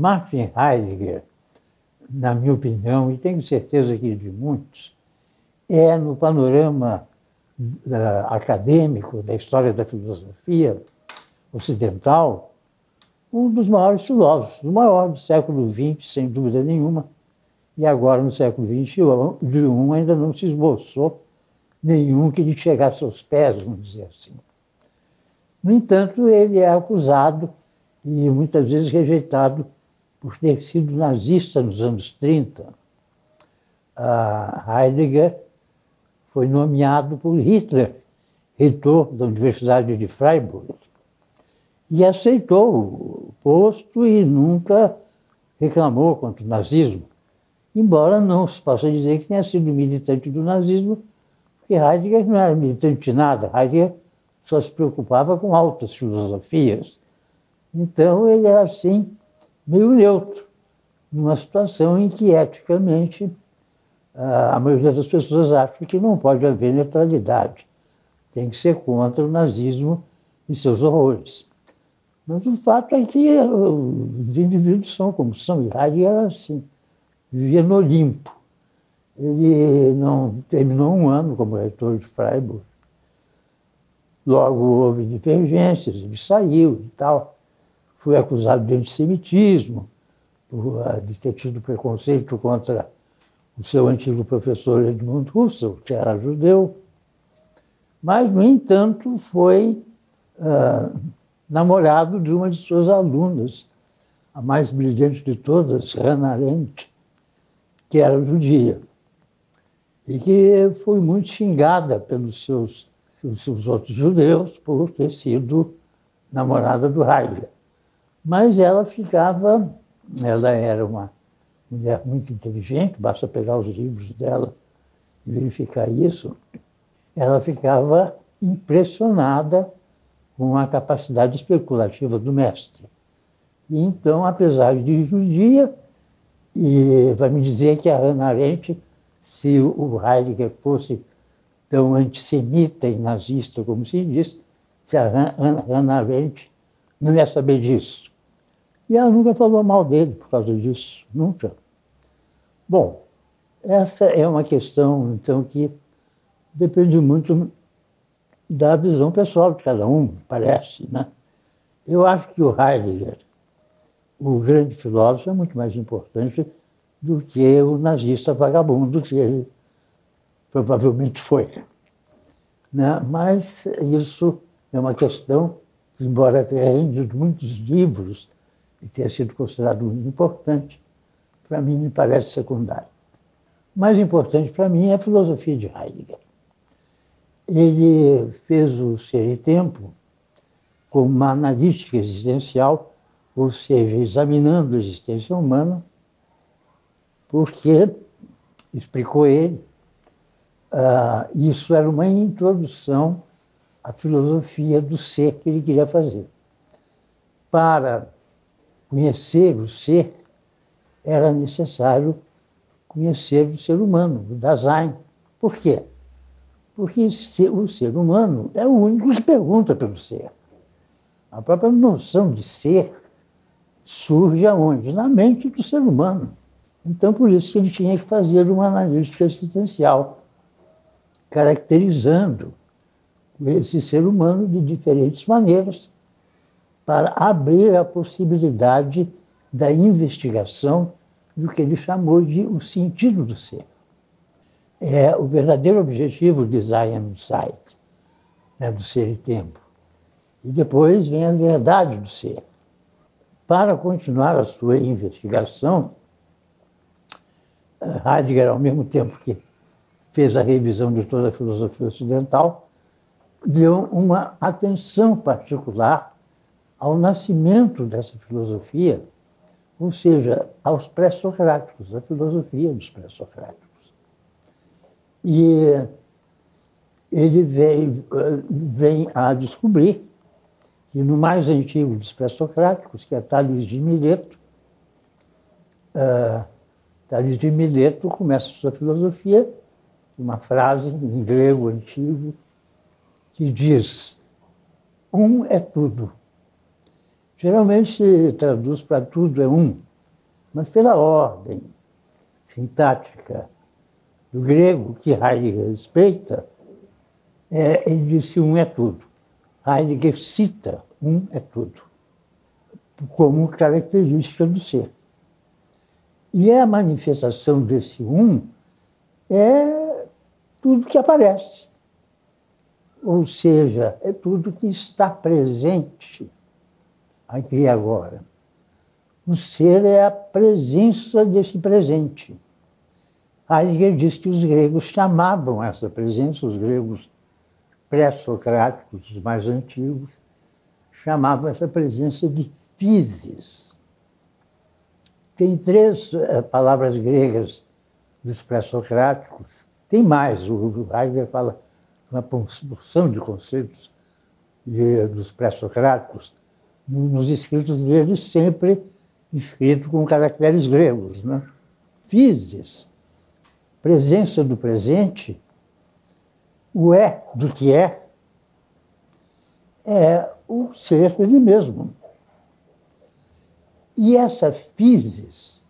Martin Heidegger, na minha opinião, e tenho certeza que de muitos, é no panorama uh, acadêmico da história da filosofia ocidental um dos maiores filósofos, o maior do século XX, sem dúvida nenhuma. E agora, no século XXI, ainda não se esboçou nenhum que lhe chegasse aos pés, vamos dizer assim. No entanto, ele é acusado e muitas vezes rejeitado por ter sido nazista nos anos 30. A Heidegger foi nomeado por Hitler, reitor da Universidade de Freiburg, e aceitou o posto e nunca reclamou contra o nazismo. Embora não se possa dizer que tenha sido militante do nazismo, porque Heidegger não era militante de nada, Heidegger só se preocupava com altas filosofias. Então ele era assim, meio neutro, numa situação em que eticamente a maioria das pessoas acha que não pode haver neutralidade. Tem que ser contra o nazismo e seus horrores. Mas o fato é que os indivíduos são como são. E Heidegger era assim, vivia no Olimpo. Ele não terminou um ano como reitor de Freiburg. Logo houve divergências, ele saiu e tal. Foi acusado de antissemitismo, ah, de ter tido preconceito contra o seu antigo professor Edmund Husserl, que era judeu. Mas, no entanto, foi uh, namorado de uma de suas alunas, a mais brilhante de todas, Hannah Arendt, que era judia, e que foi muito xingada pelos seus, pelos seus outros judeus por ter sido namorada do Heidegger. Mas ela ficava, ela era uma mulher muito inteligente, basta pegar os livros dela e verificar isso, ela ficava impressionada com a capacidade especulativa do mestre. E então, apesar de judia, e vai me dizer que a Hannah Arendt, se o Heidegger fosse tão antissemita e nazista como se diz, se a Hannah Arendt não ia saber disso. E ela nunca falou mal dele por causa disso, nunca. Bom, essa é uma questão, então, que depende muito da visão pessoal de cada um, parece. Né? Eu acho que o Heidegger, o grande filósofo, é muito mais importante do que o nazista vagabundo que ele provavelmente foi. Né? Mas isso é uma questão que, embora tenha rendido muitos livros e tenha sido considerado importante, para mim me parece secundário. Mais importante para mim é a filosofia de Heidegger. Ele fez o Ser e Tempo como uma analítica existencial, ou seja, examinando a existência humana, porque, explicou ele, uh, isso era uma introdução à filosofia do ser que ele queria fazer. Para conhecer o ser, era necessário conhecer o ser humano, o Dasein. Por quê? Porque o ser humano é o único que pergunta pelo ser. A própria noção de ser surge aonde? Na mente do ser humano. Então, por isso que ele tinha que fazer uma analítica existencial, caracterizando esse ser humano de diferentes maneiras, para abrir a possibilidade da investigação do que ele chamou de o sentido do ser. É o verdadeiro objetivo de Zion Sight, né, do ser e tempo. E depois vem a verdade do ser. Para continuar a sua investigação, Heidegger, ao mesmo tempo que fez a revisão de toda a filosofia ocidental, deu uma atenção particular ao nascimento dessa filosofia ou seja, aos pré-socráticos, a filosofia dos pré-socráticos. E ele vem, vem a descobrir que no mais antigo dos pré-socráticos, que é Tales de Mileto, uh, Tales de Mileto começa sua filosofia uma frase em grego antigo que diz: Um é tudo, Geralmente se traduz para tudo é um, mas pela ordem sintática do grego, que Heidegger respeita, é, ele disse um é tudo. Heidegger cita um é tudo, como característica do ser. E a manifestação desse um é tudo que aparece. Ou seja, é tudo que está presente aqui agora. O ser é a presença desse presente. Heidegger diz que os gregos chamavam essa presença, os gregos pré-socráticos, os mais antigos, chamavam essa presença de physis. Tem três uh, palavras gregas dos pré-socráticos, tem mais, o Heidegger fala uma porção de conceitos de, dos pré-socráticos, nos escritos deles sempre escrito com caracteres gregos. Né? Physis, presença do presente, o é do que é, é o ser ele mesmo. E essa physis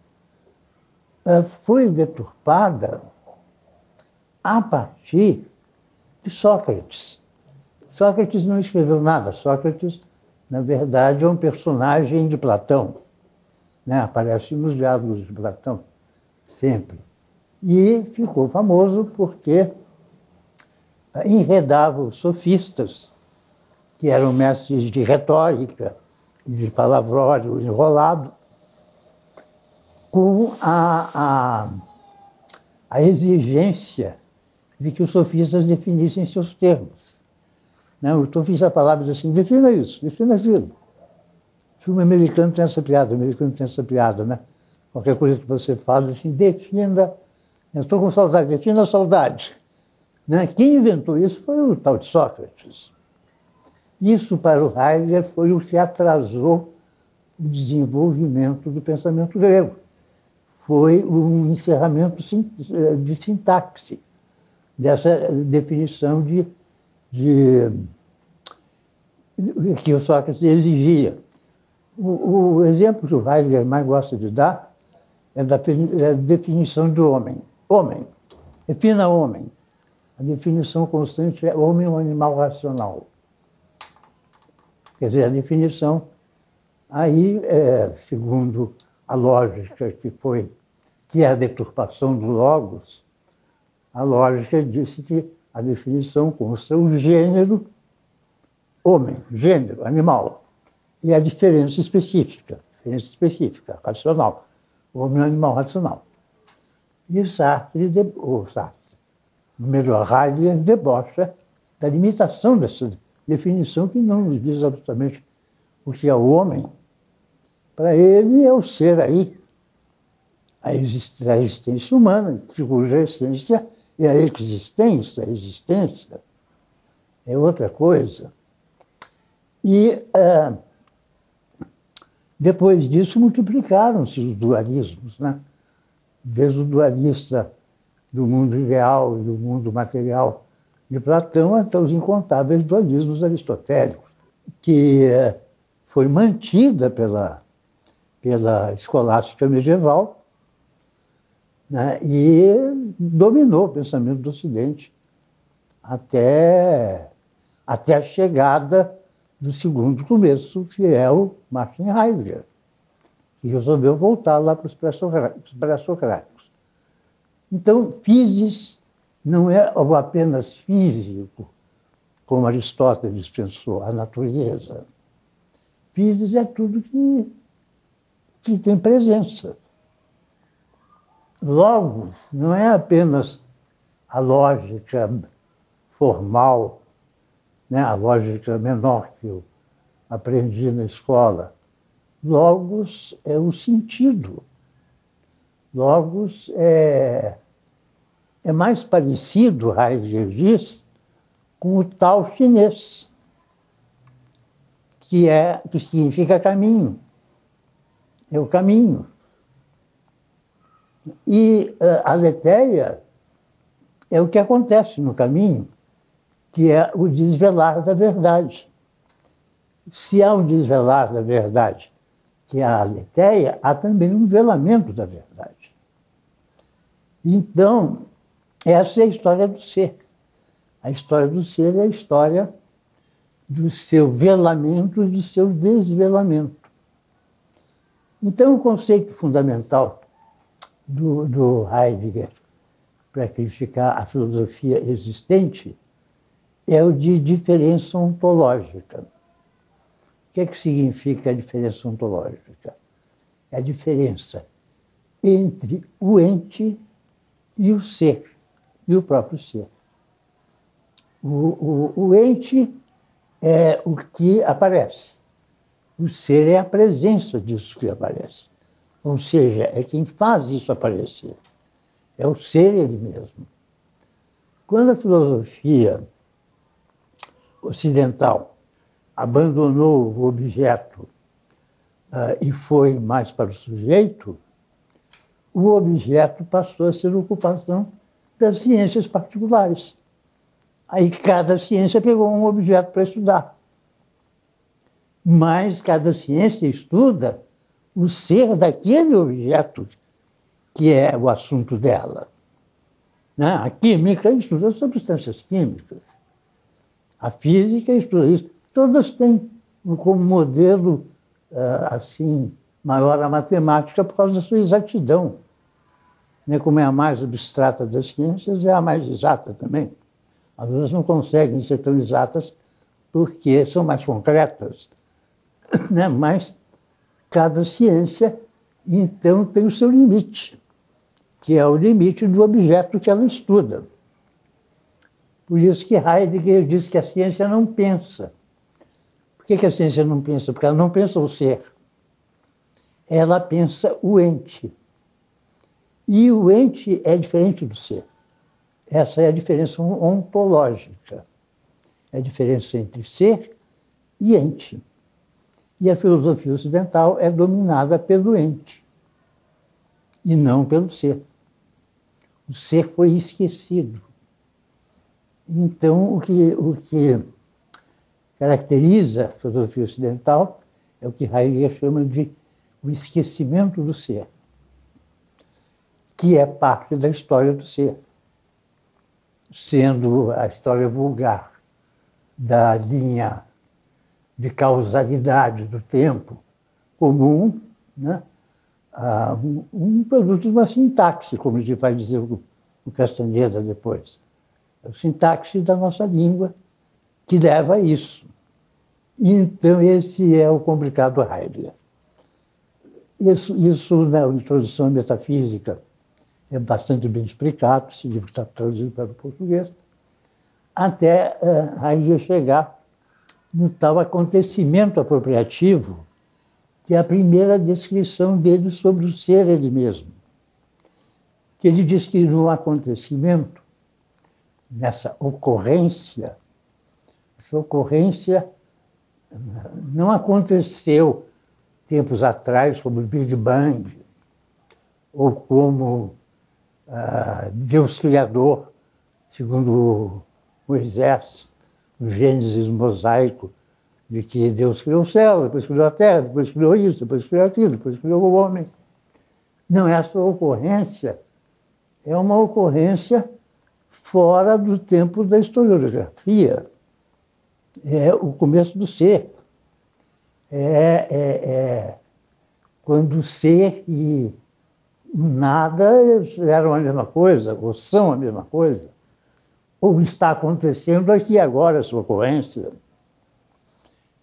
eh, foi deturpada a partir de Sócrates. Sócrates não escreveu nada. Sócrates, na verdade, é um personagem de Platão. Né? Aparece nos diálogos de Platão, sempre. E ficou famoso porque enredava os sofistas, que eram mestres de retórica de palavrório enrolado, com a, a, a exigência de que os sofistas definissem seus termos. Não, o sofista falava assim, defina isso, defina aquilo. Filme americano tem essa piada, o americano tem essa piada, né? Qualquer coisa que você fala, assim, defina, eu estou com saudade, defina a saudade. Né? Quem inventou isso foi o tal de Sócrates. Isso, para o Heidegger, foi o que atrasou o desenvolvimento do pensamento grego. Foi um encerramento de sintaxe dessa definição de, de que o Sócrates exigia. O, o, exemplo que o Heidegger mais gosta de dar é da, é definição do homem. Homem, defina homem. A definição constante é homem ou animal racional. Quer dizer, a definição aí, é, segundo a lógica que foi, que é a deturpação do logos, a lógica disse que a definição consta o gênero homem, gênero, animal, e a diferença específica, diferença específica, racional, homem animal racional. E Sartre, ou Sartre, melhor, Heidegger debocha da limitação dessa definição que não nos diz absolutamente o que é o homem. Para ele é o ser aí, a existência humana, cuja essência e a existência, a existência é outra coisa. E é, depois disso multiplicaram-se os dualismos, né? desde o dualista do mundo ideal e do mundo material de Platão até os incontáveis dualismos aristotélicos, que é, foi mantida pela, pela escolástica medieval né, e dominou o pensamento do Ocidente até, até a chegada do segundo começo, que é o Martin Heidegger, que resolveu voltar lá para os pré-socráticos. Então, physis não é apenas físico, como Aristóteles pensou, a natureza. Physis é tudo que, que tem presença. Logos não é apenas a lógica formal, né, a lógica menor que eu aprendi na escola. Logos é o sentido. Logos é, é mais parecido, Heidegger diz, com o tal chinês, que, é, que significa caminho. É o caminho. E uh, a letéia é o que acontece no caminho, que é o desvelar da verdade. Se há um desvelar da verdade, que é a aletheia, há também um velamento da verdade. Então, essa é a história do ser. A história do ser é a história do seu velamento e do seu desvelamento. Então, o conceito fundamental do, do Heidegger para criticar a filosofia existente é o de diferença ontológica. O que, é que significa a diferença ontológica? É a diferença entre o ente e o ser, e o próprio ser. O, o, o ente é o que aparece. O ser é a presença disso que aparece. Ou seja, é quem faz isso aparecer. É o ser ele mesmo. Quando a filosofia ocidental abandonou o objeto uh, e foi mais para o sujeito, o objeto passou a ser ocupação das ciências particulares. Aí cada ciência pegou um objeto para estudar. Mas cada ciência estuda o ser daquele objeto que é o assunto dela. Né? A química estuda substâncias químicas. A física estuda isso. Todas têm como modelo, ah, assim, maior a matemática por causa da sua exatidão. Né? Como é a mais abstrata das ciências, é a mais exata também. As outras não conseguem ser tão exatas porque são mais concretas. Né? Mas cada ciência, então, tem o seu limite, que é o limite do objeto que ela estuda. Por isso que Heidegger diz que a ciência não pensa. Por que, a ciência não pensa? Porque ela não pensa o ser. Ela pensa o ente. E o ente é diferente do ser. Essa é a diferença ontológica. É a diferença entre ser e ente. E a filosofia ocidental é dominada pelo ente e não pelo ser. O ser foi esquecido. Então, o que, o que caracteriza a filosofia ocidental é o que Heidegger chama de o esquecimento do ser, que é parte da história do ser sendo a história vulgar da linha de causalidade do tempo comum, né? Ah, um, produto de uma sintaxe, como vai dizer o, Castaneda depois. É a sintaxe da nossa língua que leva a isso. Então, esse é o complicado Heidegger. Isso, isso na introdução à metafísica, é bastante bem explicado, esse livro está traduzido para o português, até uh, aí chegar no tal acontecimento apropriativo, que é a primeira descrição dele sobre o ser ele mesmo. Que ele diz que no acontecimento, nessa ocorrência, essa ocorrência não aconteceu tempos atrás, como o Big Bang, ou como Deus Criador, segundo o Gênesis mosaico, de que Deus criou o céu, depois criou a terra, depois criou isso, depois criou aquilo, depois criou o homem. Não, essa ocorrência é uma ocorrência fora do tempo da historiografia. É o começo do ser. É, é, é quando o ser e nada eram a mesma coisa, ou são a mesma coisa, ou está acontecendo aqui agora essa ocorrência.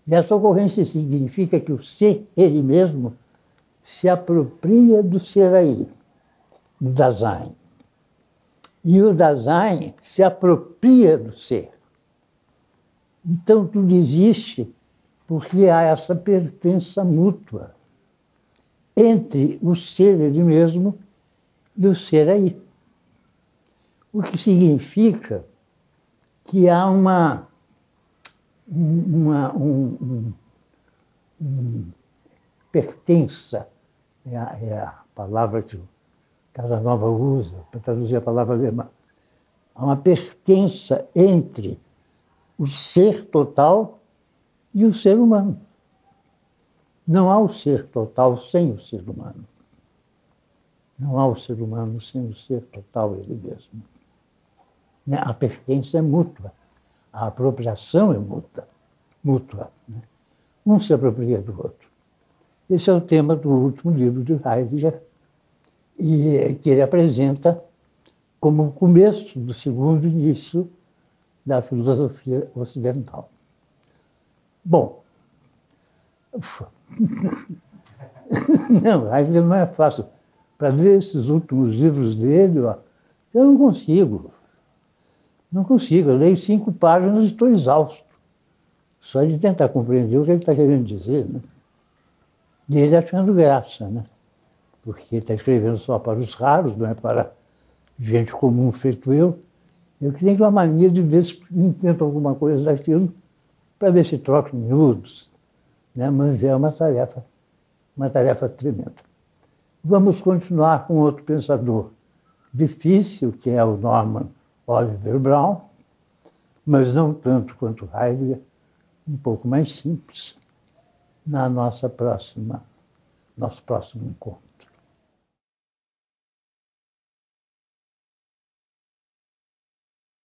E essa ocorrência significa que o ser, ele mesmo, se apropria do ser aí, do Dasein. E o Dasein se apropria do ser. Então tudo existe porque há essa pertença mútua entre o ser ele mesmo e o ser aí. O que significa que há uma, uma um, um, um pertença, é a, é a, palavra que o Casanova usa para traduzir a palavra alemã, há uma pertença entre o ser total e o ser humano. Não há o ser total sem o ser humano. Não há o ser humano sem o ser total ele mesmo. Né? A pertença é mútua, a apropriação é mútua. mútua né? Um se apropria do outro. Esse é o tema do último livro de Heidegger, e que ele apresenta como o começo do segundo início da filosofia ocidental. Bom, não, Heidegger não é fácil. Para ver esses últimos livros dele, ó, eu não consigo. Não consigo. Eu leio cinco páginas e estou exausto. Só de tentar compreender o que ele está querendo dizer. Né? E ele achando graça, né? porque ele está escrevendo só para os raros, não é para gente comum feito eu. Eu tenho uma mania de ver se invento alguma coisa daquilo para ver se troca em miúdos. Né? Mas é uma tarefa, uma tarefa tremenda. Vamos continuar com outro pensador difícil, que é o Norman Oliver Brown, mas não tanto quanto Heidegger, um pouco mais simples, na nossa próxima, nosso próximo encontro.